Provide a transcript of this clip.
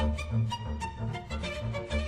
フフフフフ。